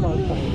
Não, não, não.